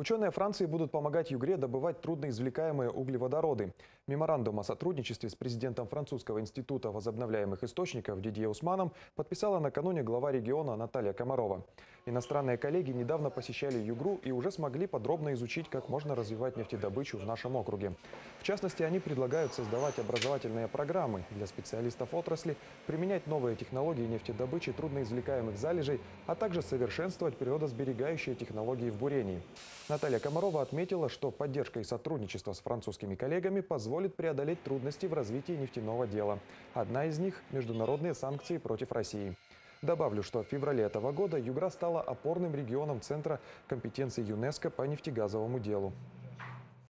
Ученые Франции будут помогать Югре добывать трудноизвлекаемые углеводороды. Меморандум о сотрудничестве с президентом Французского института возобновляемых источников Дидье Усманом подписала накануне глава региона Наталья Комарова. Иностранные коллеги недавно посещали Югру и уже смогли подробно изучить, как можно развивать нефтедобычу в нашем округе. В частности, они предлагают создавать образовательные программы для специалистов отрасли, применять новые технологии нефтедобычи трудноизвлекаемых залежей, а также совершенствовать природосберегающие технологии в бурении. Наталья Комарова отметила, что поддержка и сотрудничество с французскими коллегами позволит преодолеть трудности в развитии нефтяного дела. Одна из них – международные санкции против России. Добавлю, что в феврале этого года Югра стала опорным регионом Центра компетенции ЮНЕСКО по нефтегазовому делу.